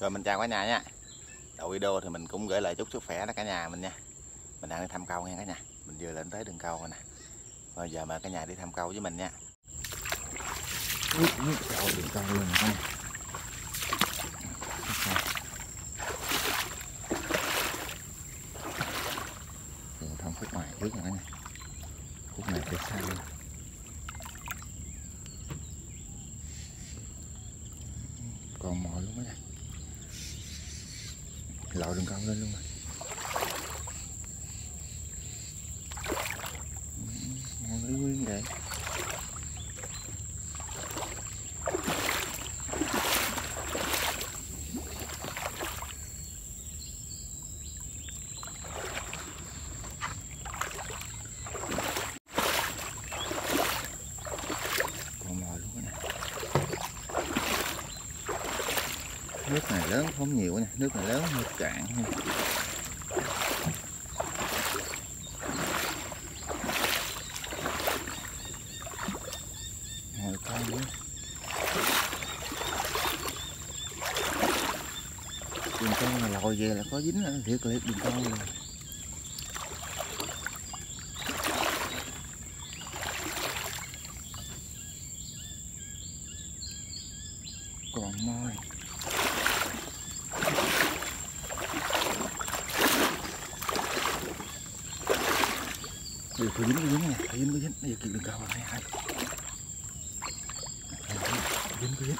Rồi mình chào cả nhà nha. Đầu video thì mình cũng gửi lại chúc sức khỏe đó cả nhà mình nha. Mình đang đi thăm câu nha cả nhà. Mình vừa lên tới đường câu rồi nè. Bây giờ mời cả nhà đi thăm câu với mình nha. Rồi đường câu luôn nè Đường khúc ngoài trước cả nhà. Khúc này phía sau luôn còn mồi luôn đó nha đường con lên luôn rồi ngon lý nguyên vậy còn mồi luôn á nè nước phóng không nhiều nè, nước này lớn hơi cạn thôi con nữa. Đường con mà lòi về là có dính thiệt liệt đường con rồi còn môi để có dính có dính nè, có dính có dính, bây giờ kịp đường cao này hay. Có dính có dính.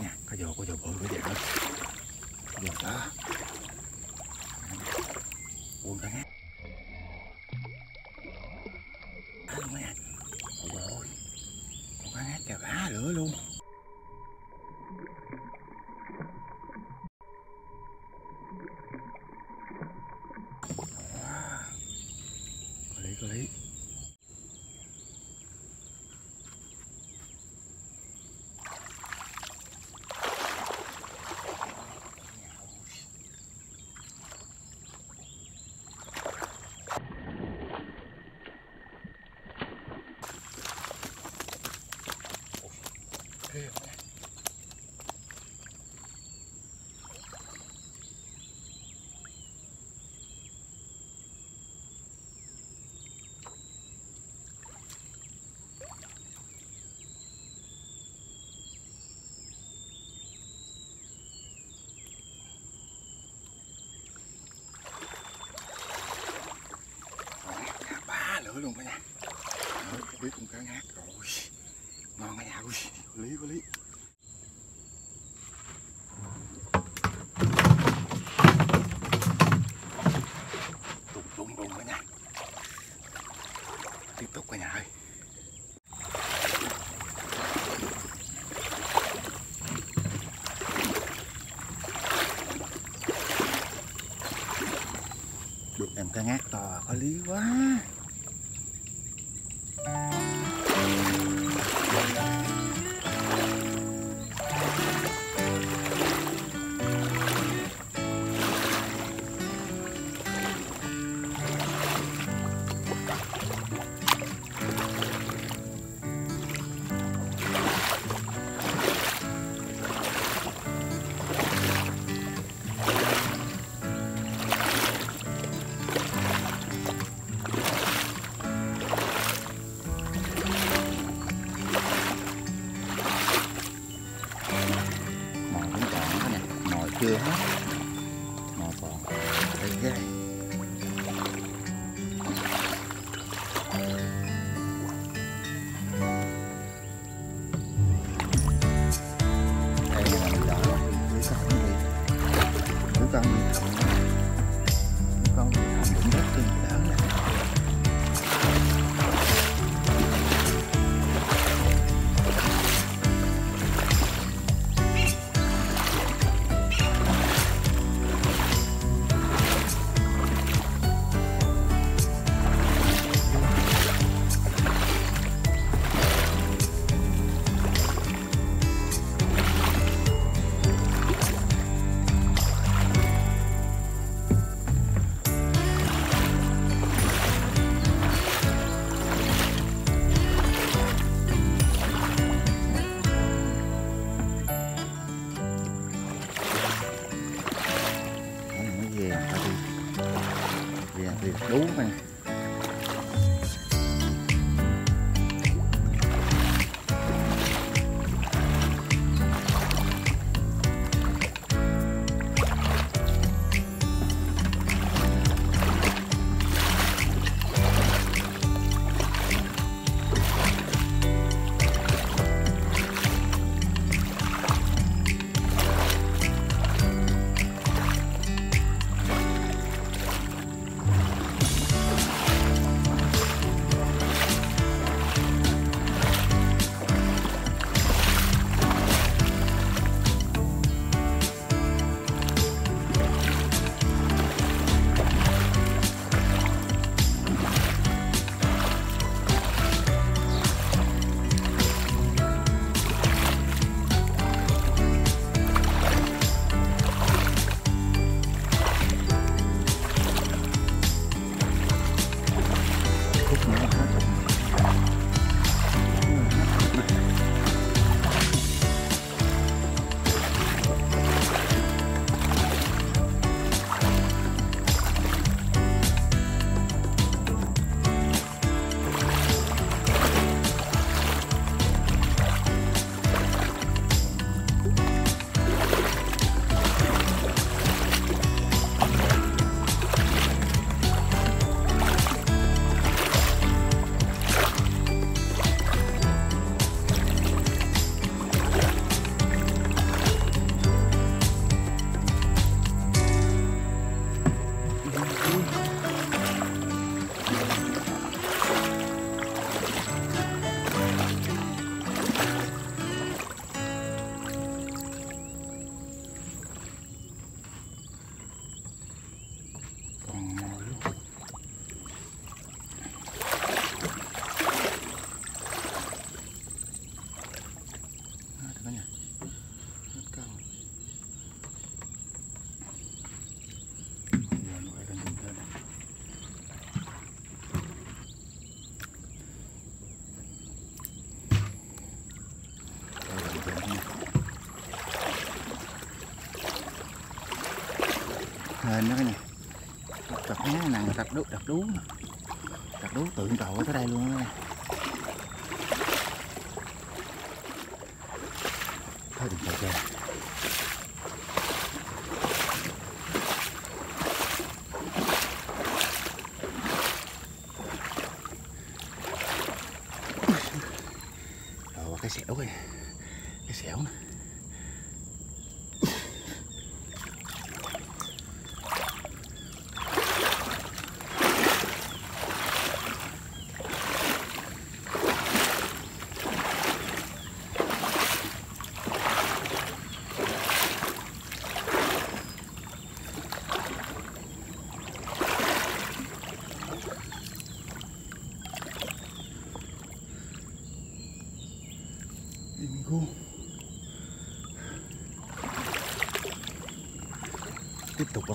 Đó có dầu có dầu bự có dầu. Dầu đó. Buông cả ngát. Ôi. Con cá ngát chà bá lửa luôn. có lý có lý ghê không nha cá ba lửa luôn cả nhà Đấy, biết con cá ngát rồi ngon cả nhà ui có lý có lý đùng đùng đùng cả nhà tiếp tục cả nhà ơi được em cá ngát to có lý quá mồi đủ này lên đó cả nhà cặp cá này, người đặt đú đặt đú đặt đú tượng cầu ở tới đây luôn đó nha thôi đừng chạy kìa cái xẻo kìa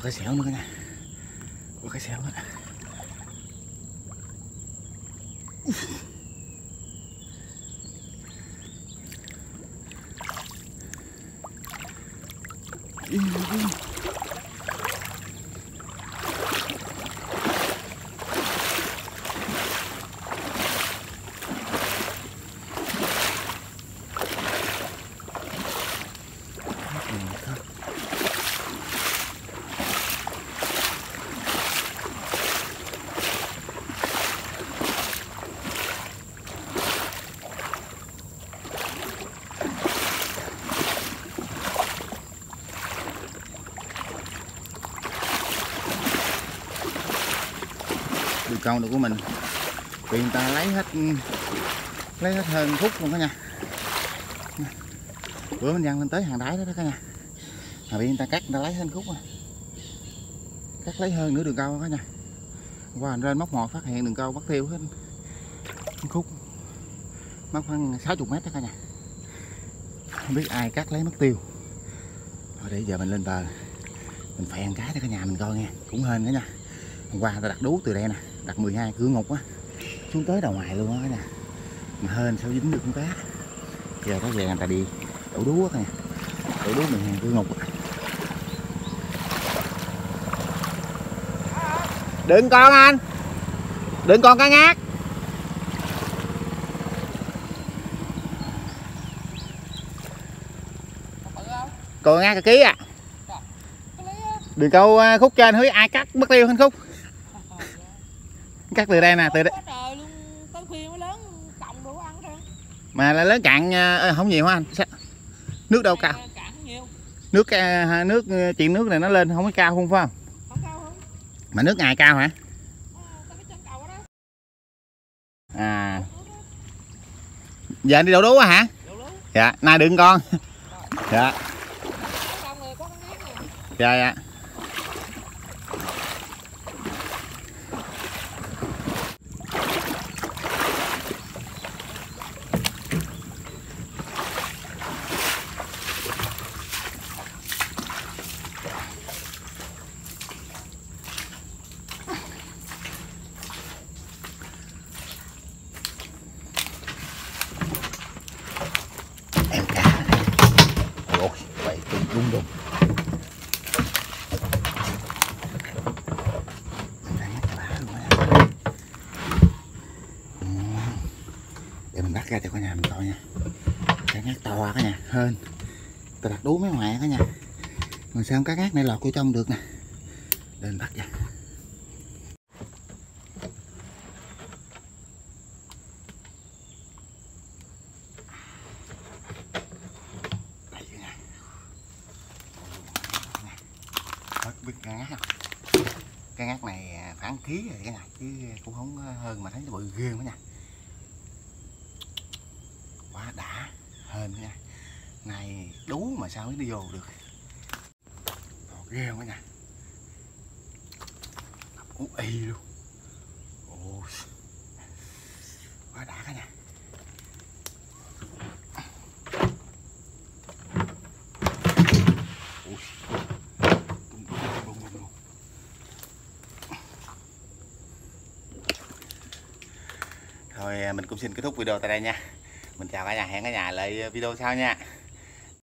cái xẻo nữa nha Vào cái xẻo nữa Im đường câu được của mình. Vì người ta lấy hết ừ, lấy hết hơn phút luôn cả nhà. Bữa mình dăng lên tới hàng đáy đó đó cả nhà. Mà bị người ta cắt, người ta lấy hơn khúc rồi cắt lấy hơn nửa đường câu cả nhà. Qua anh lên móc một phát hiện đường câu bắt tiêu hết khúc mất khoảng 60 mét đó cả nhà. Không biết ai cắt lấy mất tiêu. Thôi để giờ mình lên bờ. Mình phèn cái cho cả nhà mình coi nha cũng hên đó nha hôm qua ta đặt đú từ đây nè đặt 12 cửa ngục á xuống tới đầu ngoài luôn á nhà mà hên sao dính được con cá. Giờ có về người ta đi đổ đú á cả nhà đổ đú 12 cửa ngục đừng con anh. Đừng con cá ngát. Còn ngát cả ký à đừng câu à, khúc trên hứa ai cắt mất tiêu hơn khúc cắt từ đây nè từ đây. Mà là lớn cạn à, không nhiều hả anh? Nước đâu cao? nước à, nước chuyện nước này nó lên không có cao không phải không? Không cao không? Mà nước ngày cao hả? À, giờ anh đi đổ đú hả? Dạ nay đừng con. Dạ. Nè dạ dạ em cá này ôi vậy cũng rung rung Mình đang ngắt lá luôn á. Ừ cái mình ra cho cả nhà mình coi nha. Cá ngát to cả nhà, hên. Tôi đặt đú mấy ngoại cả nhà. Mà sao cá ngát này lọt vô trong được nè. Lên bắt ra cái biết cá ngát? Cá ngát này à, khoảng ký rồi cái này, chứ cũng không hơn mà thấy nó bự ghê quá nha. Quá đã, hên nha. Này đú mà sao mới đi vô được. Ồ, ghê quá nha. ú y luôn. Ồ. Quá đã cả nha. Thôi mình cũng xin kết thúc video tại đây nha Mình chào cả nhà hẹn cả nhà lại video sau nha